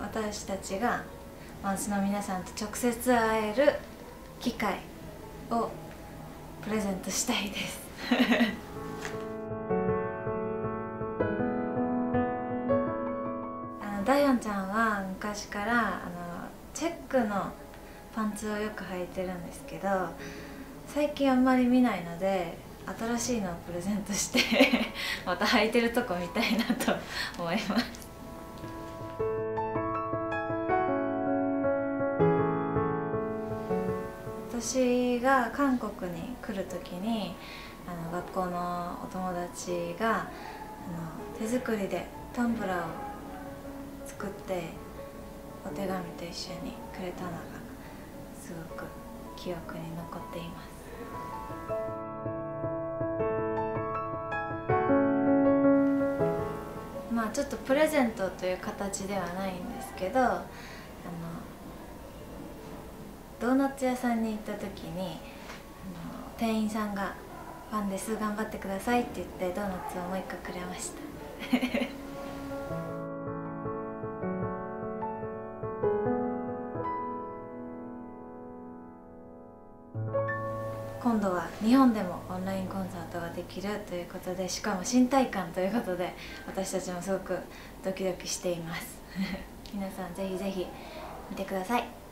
私たちがマウスの皆さんと直接会える機会をプレゼントしたいです。あのダイオンちゃんは昔からあのチェックのパンツをよく履いてるんですけど最近あんまり見ないので新しいのをプレゼントして また履いてるとこ見たいなと思います私が韓国に来る時にあの学校のお友達があの手作りでタンブラーを作ってお手紙と一緒にくれたのがすごく記憶に残っています。まあちょっとプレゼントという形ではないんですけどあのドーナツ屋さんに行った時にあの店員さんが「ファンです頑張ってください」って言ってドーナツをもう一個くれました。今度は日本でもオンラインコンサートができるということでしかも新体感ということで私たちもすごくドキドキしています。皆さんぜひぜひ見てください。